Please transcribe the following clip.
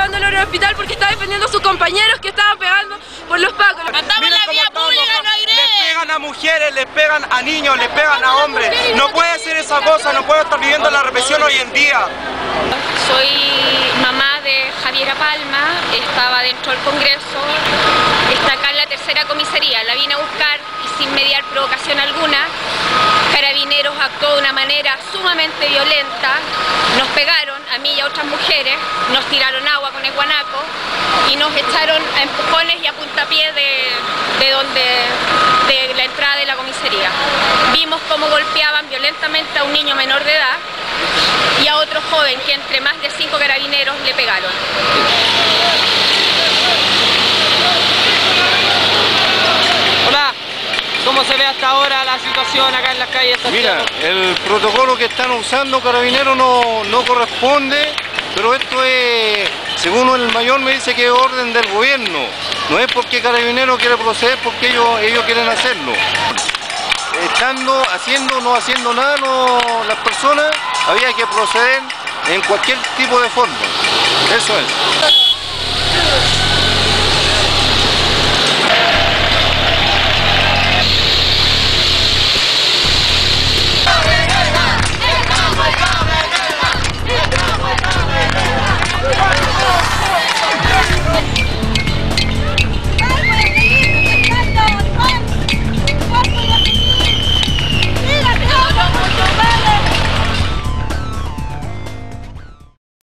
respirar, lo estaban llevando al hospital porque estaba defendiendo a sus compañeros que estaban pegando por los pacos. Estamos en la vía pública, no hay Les pegan a mujeres, les pegan a niños, les pegan a hombres. No puede ser esa cosa, no puede estar viviendo la represión hoy en día. Soy mamá de Javiera Palma, estaba dentro del Congreso, está acá en la tercera comisaría, la vine a buscar y sin mediar provocación alguna, Carabineros actuó de una manera sumamente violenta, nos pegaron a mí y a otras mujeres, nos tiraron agua guanaco y nos echaron a empujones y a puntapié de, de donde de la entrada de la comisaría. Vimos cómo golpeaban violentamente a un niño menor de edad y a otro joven que entre más de cinco carabineros le pegaron. Hola, ¿cómo se ve hasta ahora la situación acá en las calles? de Mira, el protocolo que están usando carabineros no, no corresponde, pero esto es, según el mayor me dice que es orden del gobierno. No es porque carabinero quiere proceder, porque ellos, ellos quieren hacerlo. Estando, haciendo no haciendo nada no- las personas, había que proceder en cualquier tipo de forma. Eso es.